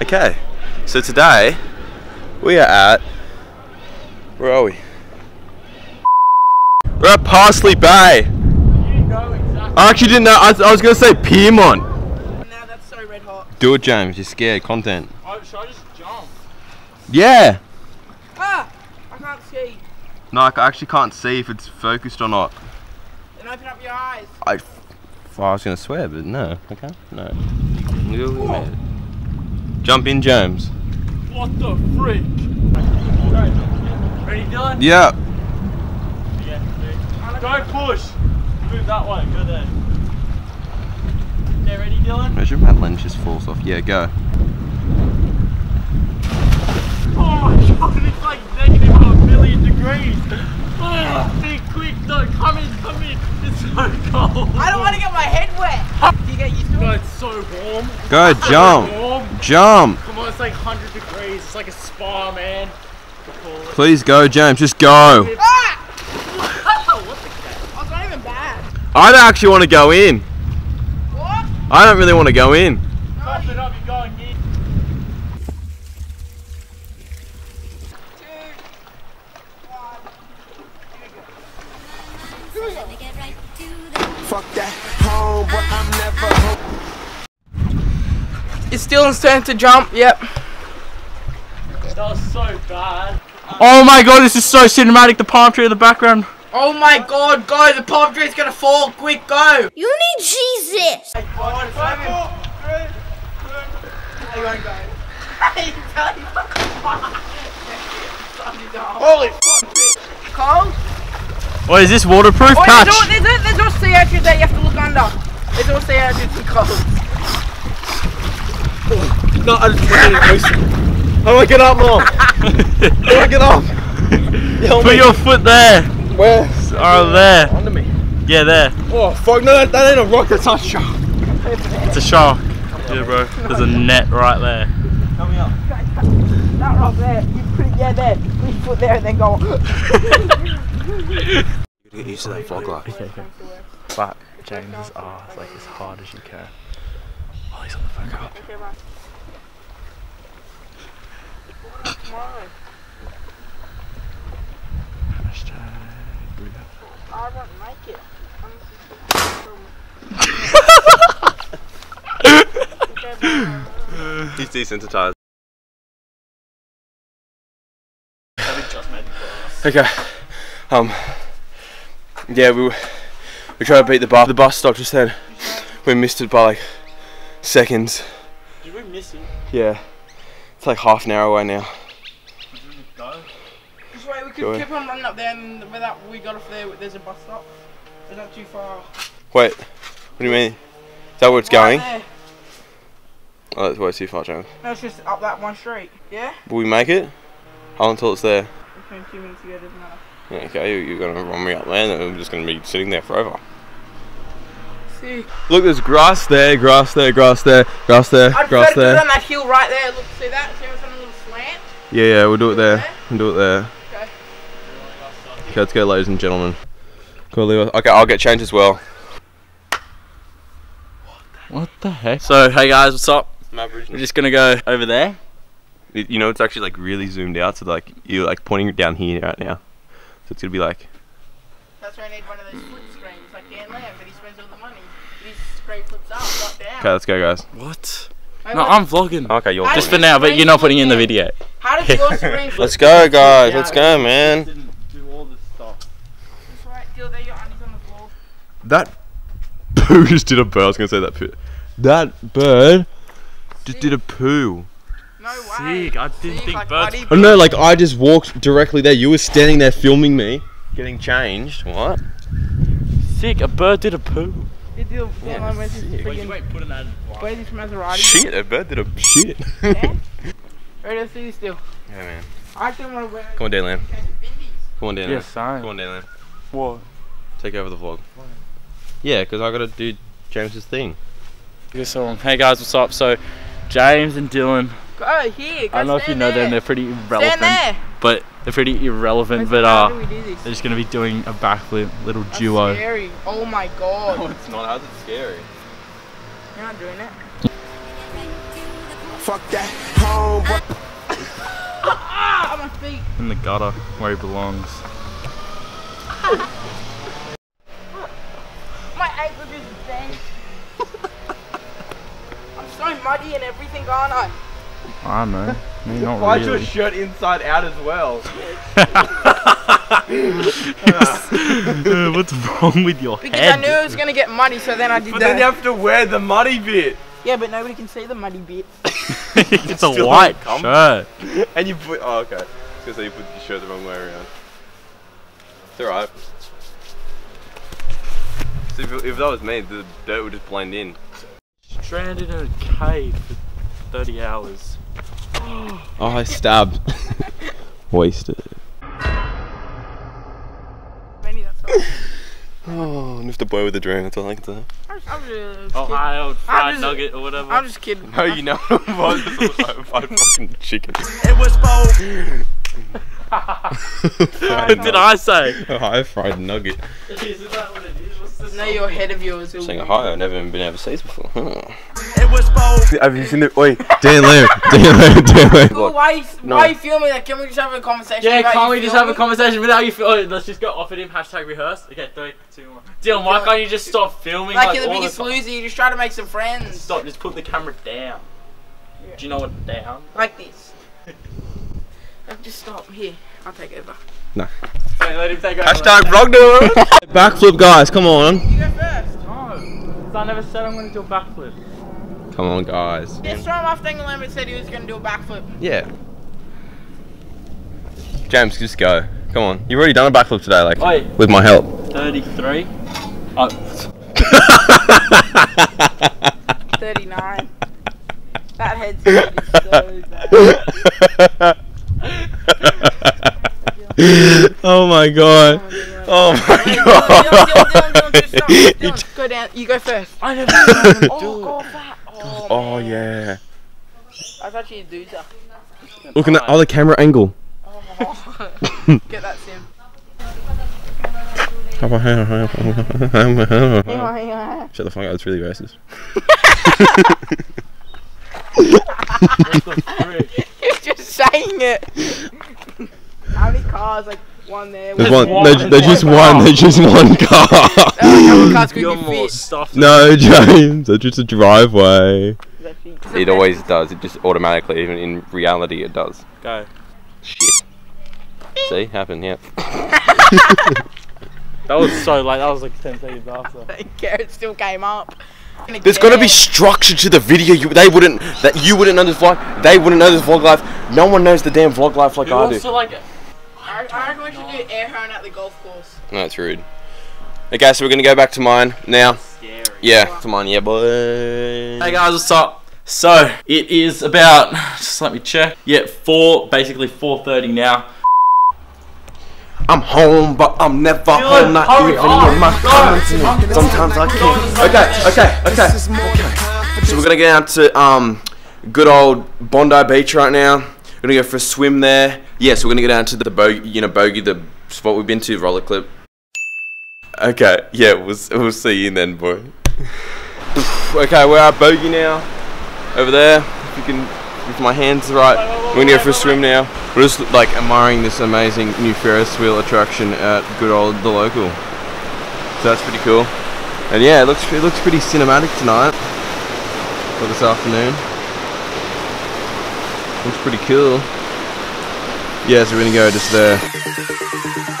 Okay, so today we are at. Where are we? We're at Parsley Bay. I actually didn't know. I, I was gonna say Piedmont. Now that's so red hot. Do it, James. You're scared. Content. Oh, should I just jump? Yeah. Ah! I can't see. No, I actually can't see if it's focused or not. Then open up your eyes. I, well, I was gonna swear, but no. Okay, no. You. Jump in, James. What the frick? Ready, Dylan? Yeah. Yeah. Go push. Move that way. Go there. Yeah, ready, Dylan? Imagine my lens just falls off. Yeah, go. Oh my god, it's like negative a million degrees. Oh, be quick though. Come in, come in. It's so cold. I don't want to get my head wet. Do you get used to it? No, it? it's so warm. Go, jump. Warm. Jump. Come on, it's like 100 degrees. It's like a spa, man. We. Please go, James. Just go. Ah! what the cat? Oh, not even bad. I don't actually want to go in. What? I don't really want to go in. Pop it up, you're going in. It's Dylan's turn to jump. Yep. That was so bad. Oh my god, this is so cinematic. The palm tree in the background. Oh my god, go. The palm tree's gonna fall. Quick, go. You need Jesus. Holy fuck, Cold? What is this waterproof Oh, patch? there's all, there's, all, there's all sea urchins that you have to look under. There's all sea urchins and cold. No, I just How do I get up, Mom? How do I get up? Put your foot there. Where? Oh, there. Under me. Yeah, there. Oh, fuck. No, that, that ain't a rock. That's a shark. It's a shark. Yeah, bro. There's a net right there. Help me up. That rock there. You put it, yeah, there. Put your foot there and then go. Get used to that fog light. Okay, okay. But James's ass like as hard as you can. Oh, he's on the fuck up. Okay, bye. Tomorrow. Hashtag. I won't make it. I'm just okay, bye. He's desensitized. Okay. Um. Yeah, we were, we tried to beat the bus. The bus stopped just then. We missed it by like seconds. Did we miss him? Yeah. It's like half an hour away now. Go. This way we could Go keep on running up there and with that we got off there, there's a bus stop. It's not too far. Wait. What do you mean? Is that where it's Right going? there. Oh, that's way too far, James. No, it's just up that one street. Yeah? Will we make it? How until it's there? It's been two minutes ago, doesn't matter. Yeah, okay, you, you're gonna run me up there and I'm just gonna be sitting there forever. See? Look, there's grass there, grass there, grass there, grass there, I'd grass prefer to do it there. on that hill right there. Look, see that? See how it's on a little slant? Yeah, yeah, we'll do it there. We'll do it there. Okay. Okay, let's go, ladies and gentlemen. Cool, Okay, I'll get changed as well. What the heck? So, hey guys, what's up? We're just gonna go over there. You you know, it's actually like really zoomed out, so like you're like pointing down here right now. So it's gonna be like, That's why I need one of those flip screens like Dan Lamb, but he spends all the money. But his screen flips up, not down. Okay, let's go, guys. What? No, I'm vlogging. Okay, you're Just for now, but you're not putting in the video. How does your screen flip Let's go, guys. Let's go, man. Didn't do all this stuff. That's right, Gil, there your undies on the floor. That poo just did a bird. I was gonna say that poo. That bird just did a poo. No way. Sick. I didn't Sick, think like birds. Buddy Oh no, like I just walked directly there. You were standing there filming me, getting changed. What? Sick. A bird did a poo. You do, yeah, where's his sick. friggin- wait, put in that. where's his Maserati? Shit, a bird did a shit. Yeah? Ready to see this still? Yeah, man. I actually want to wear Come on, Daylan. catch Vindies. Come on, Daylan. Yes, I. Come on, Daylan. What? Take over the vlog. Yeah, because I gotta do James's thing. Yes, so, hey guys, what's up? So, James and Dylan. Go here. Go I don't know if you know there. them. They're pretty irrelevant. Stand there. But they're pretty irrelevant. Let's But see, how do uh, we do this? they're just gonna be doing a backflip, little That's duo. Scary. Oh my god. it's not. How's it scary? You're not doing it. Fuck that homeboy. Ah, my feet. In the gutter where he belongs. My ankle just bent. I'm so muddy and everything, aren't I? I don't know. Me not Why's your really. shirt inside out as well? Uh, What's wrong with your Because head? I knew it was gonna get muddy, so then I did But that. then you have to wear the muddy bit. Yeah, but nobody can see the muddy bit. it's a still white uncomfortable. shirt. And you put. Oh, okay. I was you put your shirt the wrong way around. It's alright. So if, if that was me, the dirt would just blend in. Stranded in a cave for 30 hours. Oh, I stabbed. Wasted. Maybe that's. Oh, and if the boy with the drone, that's all I can say. I'm, I'm just Oh, kidding. hi, old fried just- nugget or whatever. I'm just kidding. No, you know what it was. It fucking chicken. It was both. what did I say? A high fried nugget. Isn't that what it is? What's this? No, your head of yours will Saying a high, I've never been overseas before. Huh. It was both. Have you seen the. Oi, Dan Lamb. Dan Lamb, Dan Lamb. Well, why, you- No. why are you filming that? Can we just have a conversation Yeah, can't you we just have a filming? conversation without you? Feel, oh, let's just go off at him. Hashtag rehearse. Okay, three, two, one. Dylan, why can't you just stop filming? Like, Like, you're the biggest the loser, you just try to make some friends. Stop. Just put the camera down. Do you know what down? Like this. Like, just stop. Here, I'll take over. No. Wait, let him take over. Hashtag vlog Backflip, guys, come on. You go first. No, I never said I'm gonna do a backflip. Come on, guys. This time after Lambert said he was going to do a backflip. Yeah. James, just go. Come on. You've already done a backflip today, like, Oi. with my help. 33. Oh, 39. that head is so bad. oh my god. Oh my Dylan, Dylan, Dylan, Dylan, Dylan, stop. You Dylan, go down. You go first. I never said I'm gonna Oh, do go it. fat. Oh, Oh yeah. I thought you'd do. Look at that other camera angle. Oh. Get that sim. Shut You're the fuck up, it's really racist. just saying it. How many cars? Like one there. There's one one, one. there's, there's just one, there's just one car. How many cars could You're more fit? stuff. no, James, that's just a driveway. It always does, it just automatically, even in reality, it does. Go. Shit. See, happened, yeah. That was so late. That was like 10 seconds after. Garrett still came up. There's gotta be structure to the video. You, they wouldn't, that you wouldn't know this vlog. They wouldn't know this vlog life. No one knows the damn vlog life like You I do. also like. I, I reckon we should do air horn at the golf course. No, that's rude. Okay, so we're gonna go back to mine now. Scary. Yeah, come on, yeah, boy. Hey guys, what's up? So it is about just let me check. Yeah, four basically 4:30 now. I'm home, but I'm never home. Not hurry even up. with my Go. content. Sometimes I can't. Okay, okay, okay. So we're gonna get out to um, good old Bondi Beach right now. We're gonna go for a swim there. Yes, we're gonna go down to the bogey, you know, bogey, the spot we've been to, roller clip. Okay, yeah, we'll we'll see you then, boy. okay, we're at bogey now. Over there, if you can, if my hands right, we're gonna go for a swim now. We're just like admiring this amazing new Ferris wheel attraction at good old the local. So that's pretty cool. And yeah, it looks it looks pretty cinematic tonight. Or this afternoon. Looks pretty cool. Yeah, so we're gonna go just there.